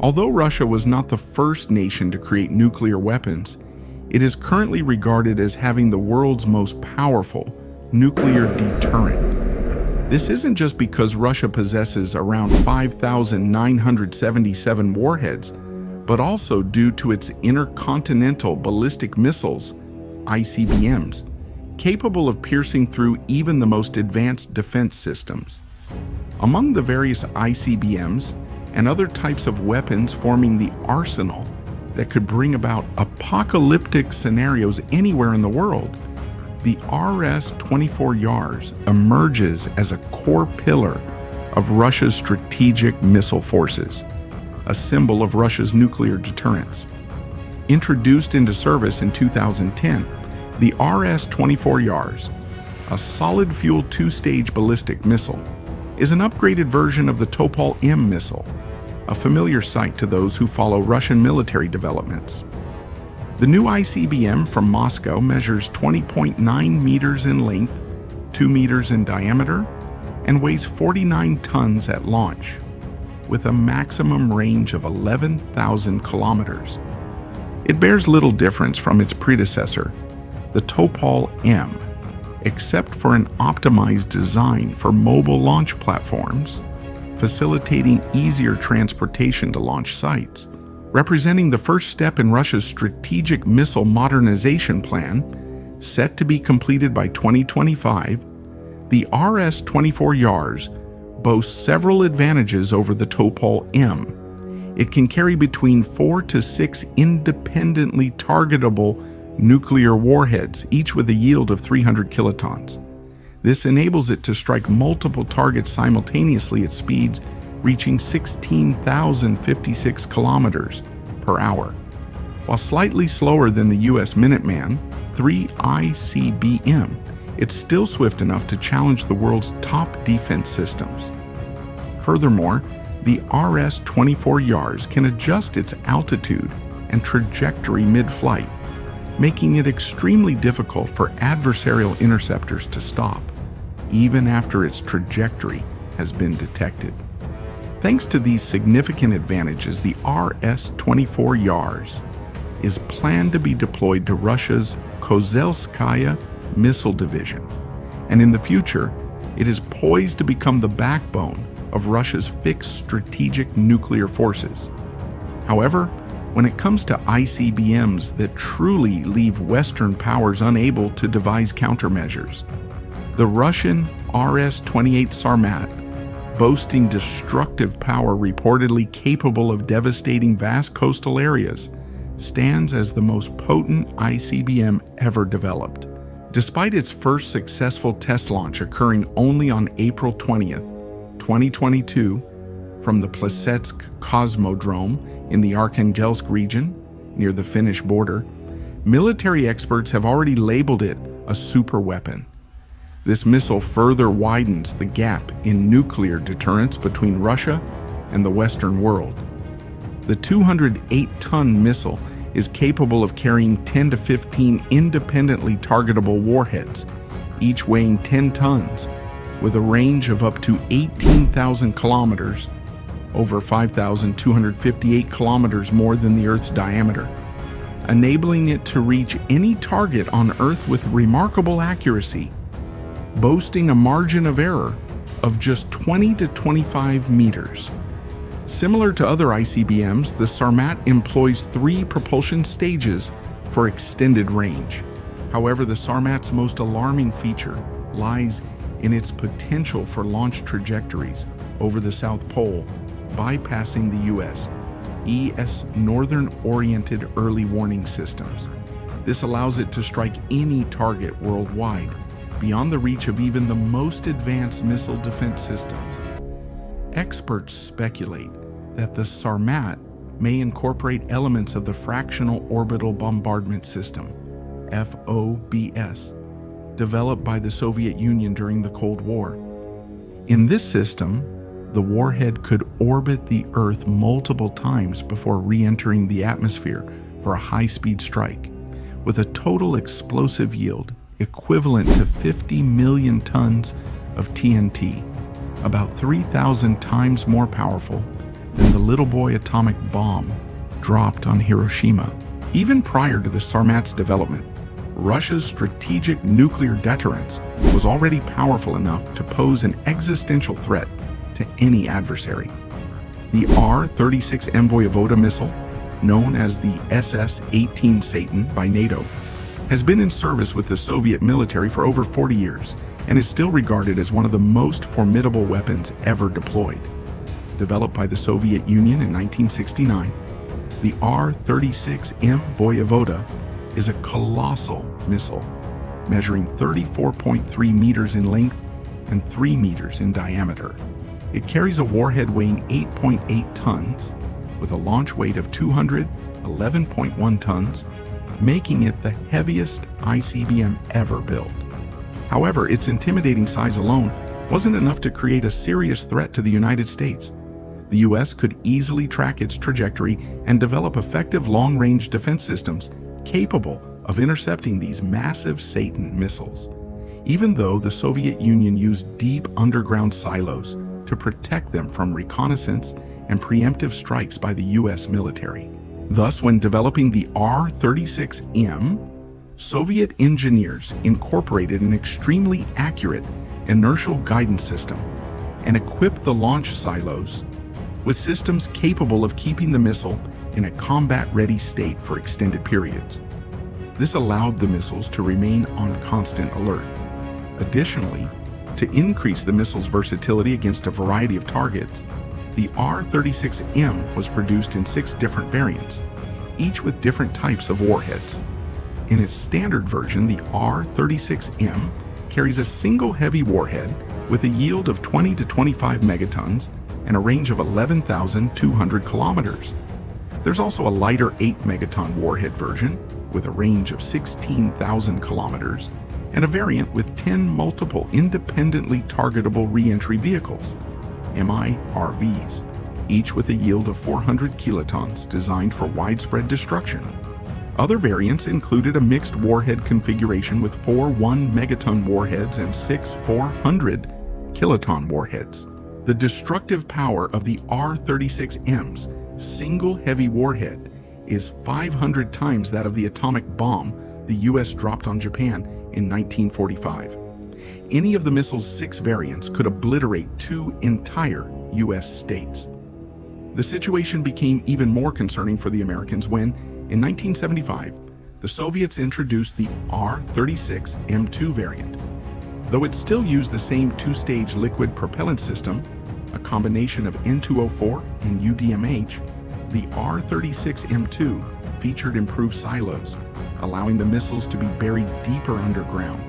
Although Russia was not the first nation to create nuclear weapons, it is currently regarded as having the world's most powerful nuclear deterrent. This isn't just because Russia possesses around 5,977 warheads, but also due to its intercontinental ballistic missiles, ICBMs, capable of piercing through even the most advanced defense systems. Among the various ICBMs and other types of weapons forming the arsenal that could bring about apocalyptic scenarios anywhere in the world, the RS-24 Yars emerges as a core pillar of Russia's strategic missile forces, a symbol of Russia's nuclear deterrence. Introduced into service in 2010, the RS-24 Yars, a solid-fuel two-stage ballistic missile, is an upgraded version of the Topol-M missile, a familiar sight to those who follow Russian military developments. The new ICBM from Moscow measures 20.9 meters in length, 2 meters in diameter, and weighs 49 tons at launch, with a maximum range of 11,000 kilometers. It bears little difference from its predecessor, the Topol M, except for an optimized design for mobile launch platforms facilitating easier transportation to launch sites. Representing the first step in Russia's strategic missile modernization plan, set to be completed by 2025, the RS-24 Yars boasts several advantages over the Topol M. It can carry between four to six independently targetable nuclear warheads, each with a yield of 300 kilotons. This enables it to strike multiple targets simultaneously at speeds reaching 16,056 kilometers per hour. While slightly slower than the US Minuteman 3 ICBM, it's still swift enough to challenge the world's top defense systems. Furthermore, the RS-24 Yars can adjust its altitude and trajectory mid-flight, making it extremely difficult for adversarial interceptors to stop even after its trajectory has been detected. Thanks to these significant advantages, the RS-24 Yars is planned to be deployed to Russia's Kozelskaya missile division, and in the future, it is poised to become the backbone of Russia's fixed strategic nuclear forces. However, when it comes to ICBMs that truly leave Western powers unable to devise countermeasures, the Russian RS-28 Sarmat, boasting destructive power reportedly capable of devastating vast coastal areas, stands as the most potent ICBM ever developed. Despite its first successful test launch occurring only on April 20th, 2022, from the Plesetsk Cosmodrome in the Arkhangelsk region, near the Finnish border, military experts have already labeled it a superweapon. This missile further widens the gap in nuclear deterrence between Russia and the Western world. The 208-ton missile is capable of carrying 10 to 15 independently targetable warheads, each weighing 10 tons, with a range of up to 18,000 kilometers, over 5,258 kilometers more than the Earth's diameter, enabling it to reach any target on Earth with remarkable accuracy boasting a margin of error of just 20 to 25 meters. Similar to other ICBMs, the Sarmat employs three propulsion stages for extended range. However, the Sarmat's most alarming feature lies in its potential for launch trajectories over the South Pole, bypassing the U.S. ES Northern-oriented early warning systems. This allows it to strike any target worldwide, beyond the reach of even the most advanced missile defense systems. Experts speculate that the Sarmat may incorporate elements of the Fractional Orbital Bombardment System, FOBS, developed by the Soviet Union during the Cold War. In this system, the warhead could orbit the Earth multiple times before re-entering the atmosphere for a high-speed strike, with a total explosive yield equivalent to 50 million tons of TNT, about 3,000 times more powerful than the little boy atomic bomb dropped on Hiroshima. Even prior to the Sarmat's development, Russia's strategic nuclear deterrence was already powerful enough to pose an existential threat to any adversary. The R-36M Voyevoda missile, known as the SS-18 Satan by NATO, has been in service with the Soviet military for over 40 years and is still regarded as one of the most formidable weapons ever deployed. Developed by the Soviet Union in 1969, the R-36M Voyevoda is a colossal missile, measuring 34.3 meters in length and 3 meters in diameter. It carries a warhead weighing 8.8 tons, with a launch weight of 211.1 tons, making it the heaviest ICBM ever built. However, its intimidating size alone wasn't enough to create a serious threat to the United States. The US could easily track its trajectory and develop effective long-range defense systems capable of intercepting these massive Satan missiles, even though the Soviet Union used deep underground silos to protect them from reconnaissance and preemptive strikes by the US military. Thus, when developing the R-36M, Soviet engineers incorporated an extremely accurate inertial guidance system and equipped the launch silos with systems capable of keeping the missile in a combat-ready state for extended periods. This allowed the missiles to remain on constant alert. Additionally, to increase the missile's versatility against a variety of targets, the R-36M was produced in six different variants, each with different types of warheads. In its standard version, the R-36M carries a single heavy warhead with a yield of 20 to 25 megatons and a range of 11,200 kilometers. There's also a lighter 8 megaton warhead version with a range of 16,000 kilometers and a variant with 10 multiple independently targetable reentry vehicles, MIRVs, each with a yield of 400 kilotons designed for widespread destruction. Other variants included a mixed warhead configuration with four 1 megaton warheads and six 400 kiloton warheads. The destructive power of the R-36M's single heavy warhead is 500 times that of the atomic bomb the US dropped on Japan in 1945. Any of the missile's six variants could obliterate two entire US states. The situation became even more concerning for the Americans when, in 1975, the Soviets introduced the R-36M2 variant. Though it still used the same two-stage liquid propellant system, a combination of N2O4 and UDMH, the R-36M2 featured improved silos, allowing the missiles to be buried deeper underground,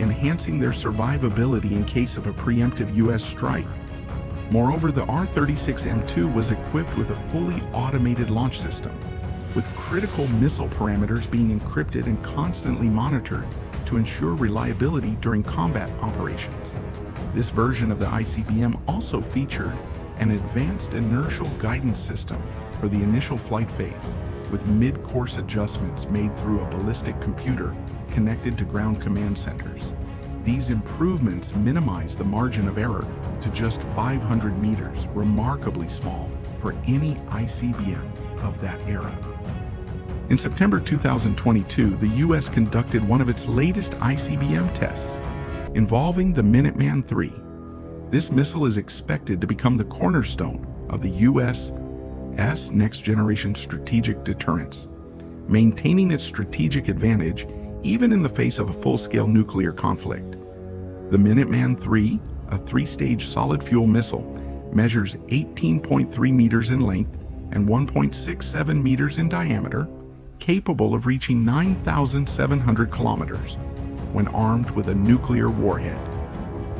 enhancing their survivability in case of a preemptive U.S. strike. Moreover, the R-36M2 was equipped with a fully automated launch system, with critical missile parameters being encrypted and constantly monitored to ensure reliability during combat operations. This version of the ICBM also featured an advanced inertial guidance system for the initial flight phase, with mid-course adjustments made through a ballistic computer connected to ground command centers. These improvements minimize the margin of error to just 500 meters, remarkably small for any ICBM of that era. In September 2022, the U.S. conducted one of its latest ICBM tests, involving the Minuteman III. This missile is expected to become the cornerstone of the U.S. S next generation strategic deterrence, maintaining its strategic advantage even in the face of a full-scale nuclear conflict. The Minuteman III, a three-stage solid fuel missile, measures 18.3 meters in length and 1.67 meters in diameter, capable of reaching 9,700 kilometers when armed with a nuclear warhead.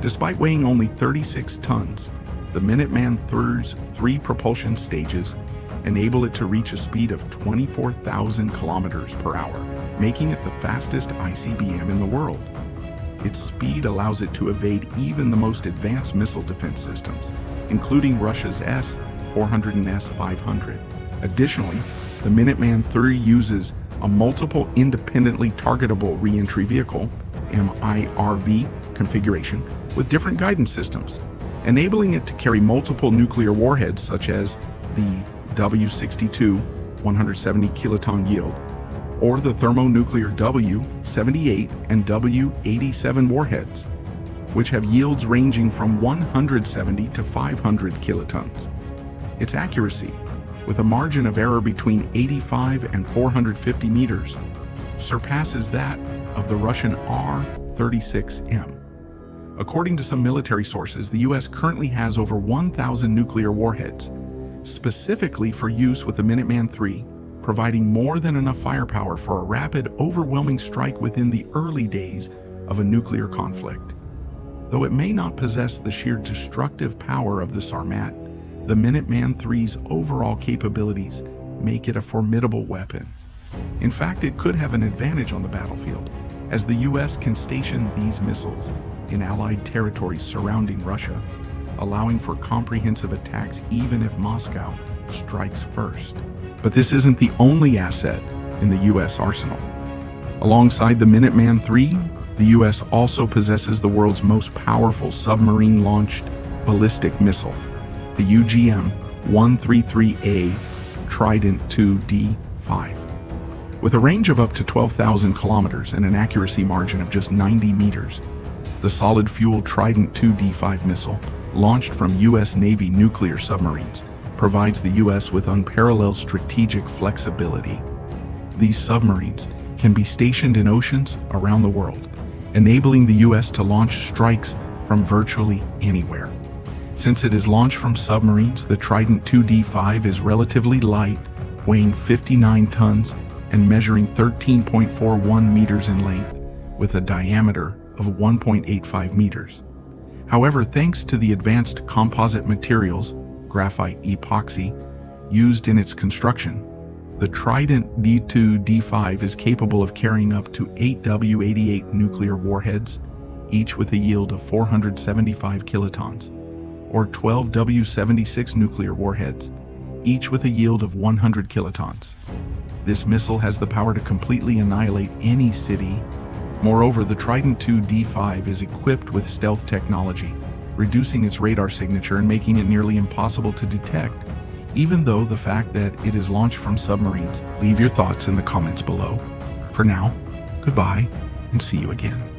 Despite weighing only 36 tons, the Minuteman III's three propulsion stages enable it to reach a speed of 24,000 kilometers per hour, making it the fastest ICBM in the world. Its speed allows it to evade even the most advanced missile defense systems, including Russia's S-400 and S-500. Additionally, the Minuteman III uses a multiple independently targetable reentry vehicle, MIRV, configuration with different guidance systems. enabling it to carry multiple nuclear warheads such as the W-62 170 kiloton yield, or the thermonuclear W-78 and W-87 warheads, which have yields ranging from 170 to 500 kilotons. Its accuracy, with a margin of error between 85 and 450 meters, surpasses that of the Russian R-36M. According to some military sources, the U.S. currently has over 1,000 nuclear warheads, specifically for use with the Minuteman III, providing more than enough firepower for a rapid, overwhelming strike within the early days of a nuclear conflict. Though it may not possess the sheer destructive power of the Sarmat, the Minuteman III's overall capabilities make it a formidable weapon. In fact, it could have an advantage on the battlefield, as the US can station these missiles in Allied territories surrounding Russia, allowing for comprehensive attacks even if Moscow strikes first. But this isn't the only asset in the US arsenal. Alongside the Minuteman III, the US also possesses the world's most powerful submarine-launched ballistic missile, the UGM-133A Trident II-D5. With a range of up to 12,000 kilometers and an accuracy margin of just 90 meters, the solid-fuel Trident II-D5 missile, launched from U.S. Navy nuclear submarines, provides the U.S. with unparalleled strategic flexibility. These submarines can be stationed in oceans around the world, enabling the U.S. to launch strikes from virtually anywhere. Since it is launched from submarines, the Trident II-D5 is relatively light, weighing 59 tons and measuring 13.41 meters in length with a diameter of 1.85 meters. However, thanks to the advanced composite materials graphite epoxy used in its construction, the Trident II-D5 is capable of carrying up to 8 W-88 nuclear warheads, each with a yield of 475 kilotons, or 12 W-76 nuclear warheads, each with a yield of 100 kilotons. This missile has the power to completely annihilate any city. Moreover, the Trident II-D5 is equipped with stealth technology, reducing its radar signature and making it nearly impossible to detect, even though the fact that it is launched from submarines. Leave your thoughts in the comments below. For now, goodbye and see you again.